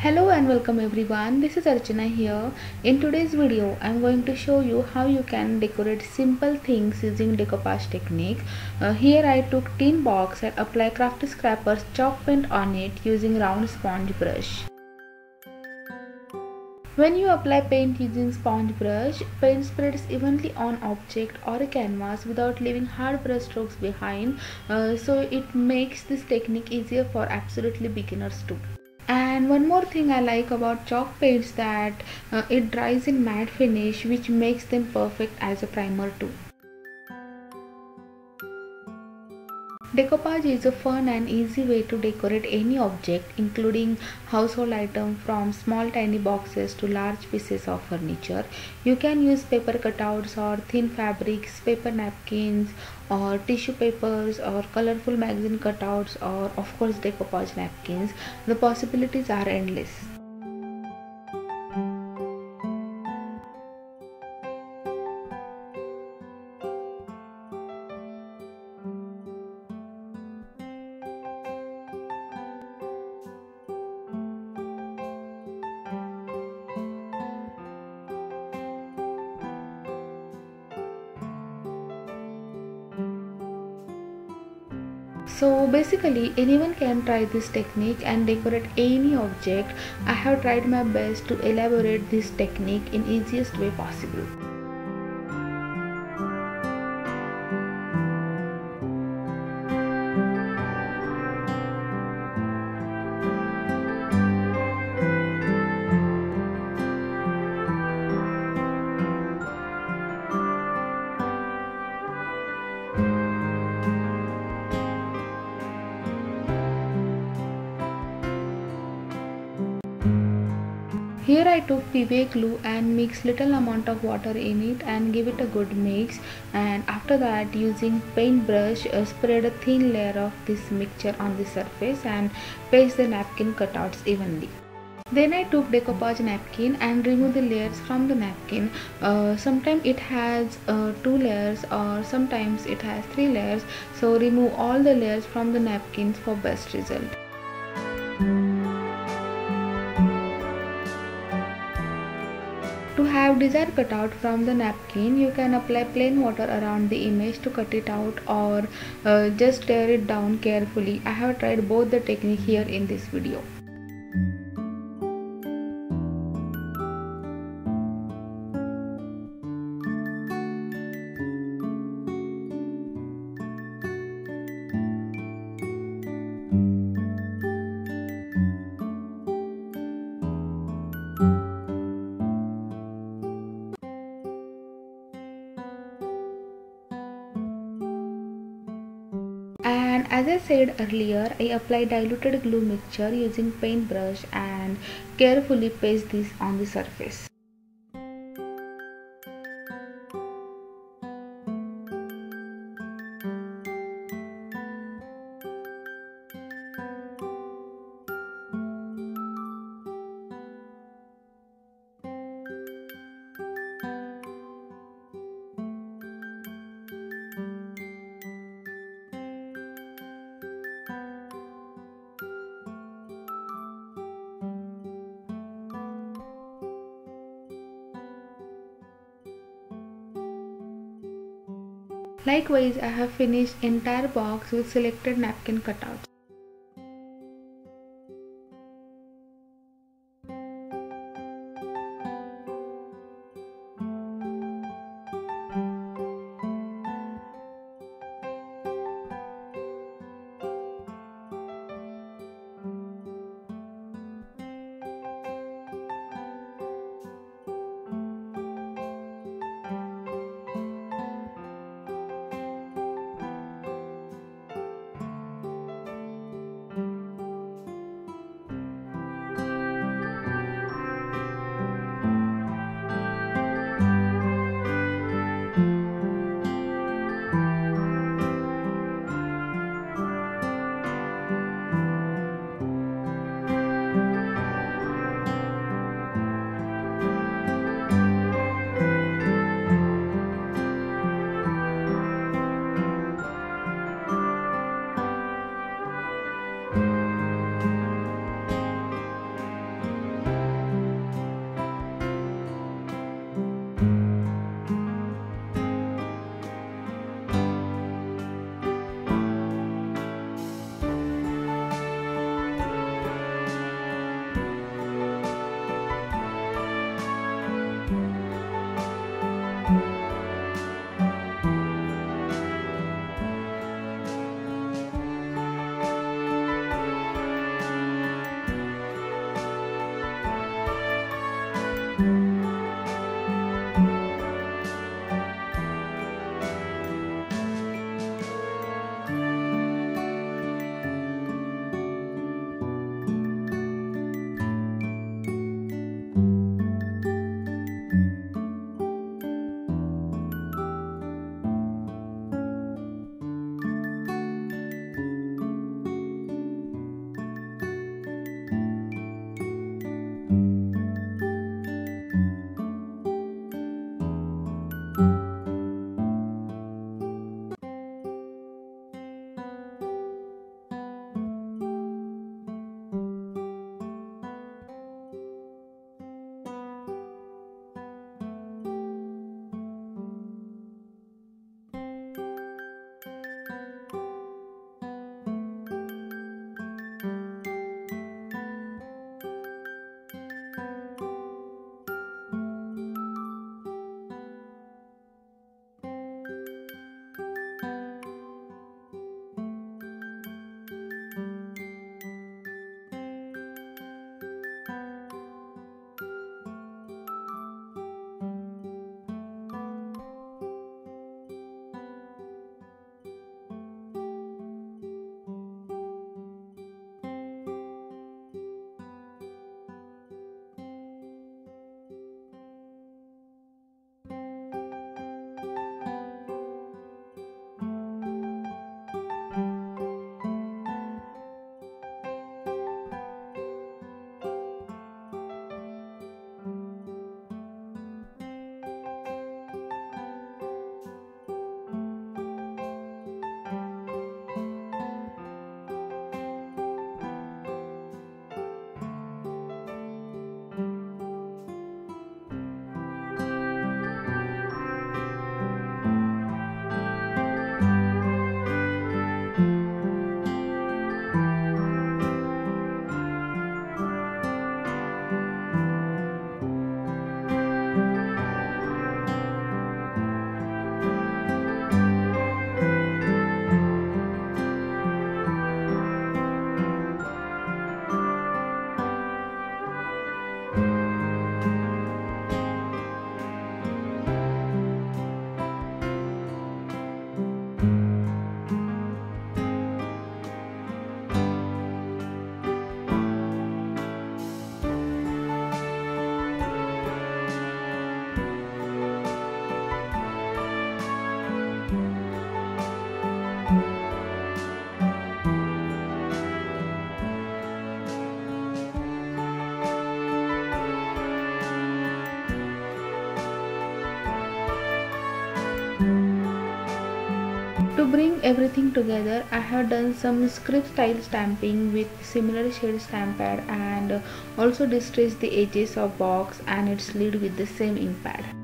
Hello and welcome everyone. This is Archana here. In today's video, I'm going to show you how you can decorate simple things using decoupage technique. Uh, here I took tin box and apply Craftyscrappers chalk paint on it using round sponge brush. When you apply paint using sponge brush, paint spreads evenly on object or a canvas without leaving hard brush strokes behind. Uh, so it makes this technique easier for absolutely beginners too and one more thing I like about chalk paints that uh, it dries in matte finish which makes them perfect as a primer too. Decoupage is a fun and easy way to decorate any object including household item from small tiny boxes to large pieces of furniture. You can use paper cutouts or thin fabrics, paper napkins or tissue papers or colorful magazine cutouts or of course decoupage napkins. The possibilities are endless. So basically anyone can try this technique and decorate any object. I have tried my best to elaborate this technique in easiest way possible. Here I took PVA glue and mix little amount of water in it and give it a good mix and after that using paintbrush uh, spread a thin layer of this mixture on the surface and paste the napkin cutouts evenly. Then I took decoupage napkin and remove the layers from the napkin. Uh, sometimes it has uh, two layers or sometimes it has three layers. So remove all the layers from the napkins for best result. Have desired cutout from the napkin, you can apply plain water around the image to cut it out or uh, just tear it down carefully. I have tried both the technique here in this video. As I said earlier I apply diluted glue mixture using paintbrush and carefully paste this on the surface. Likewise, I have finished entire box with selected napkin cutouts. Bring everything together, I have done some script style stamping with similar shade stamp pad and also distressed the edges of box and its lid with the same ink pad.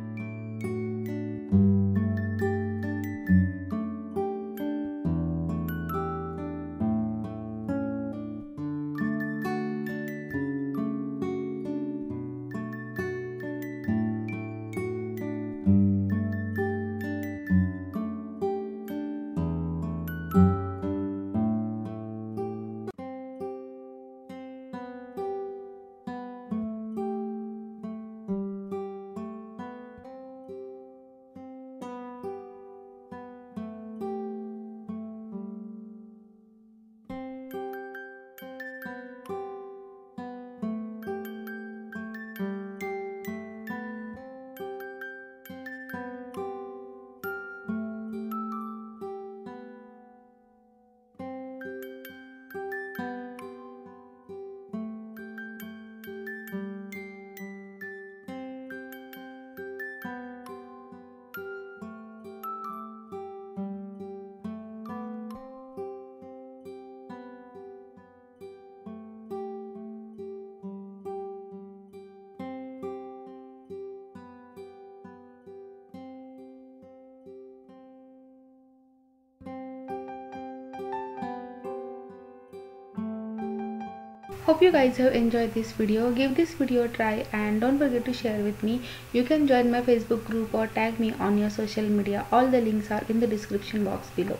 Hope you guys have enjoyed this video. Give this video a try and don't forget to share with me. You can join my facebook group or tag me on your social media. All the links are in the description box below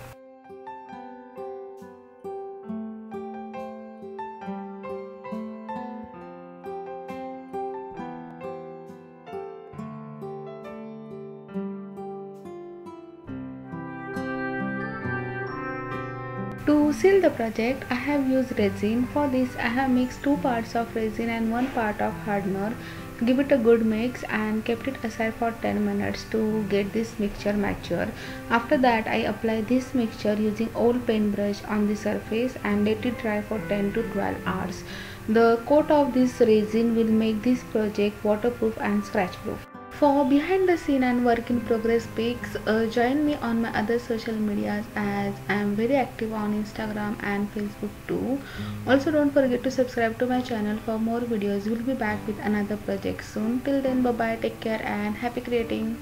To seal the project, I have used resin. For this, I have mixed two parts of resin and one part of hardener. Give it a good mix and kept it aside for 10 minutes to get this mixture mature. After that, I apply this mixture using old paintbrush on the surface and let it dry for 10 to 12 hours. The coat of this resin will make this project waterproof and scratch proof. For behind the scene and work in progress pics, uh, join me on my other social medias as I am very active on Instagram and Facebook too. Also don't forget to subscribe to my channel for more videos. We'll be back with another project soon. Till then bye bye take care and happy creating.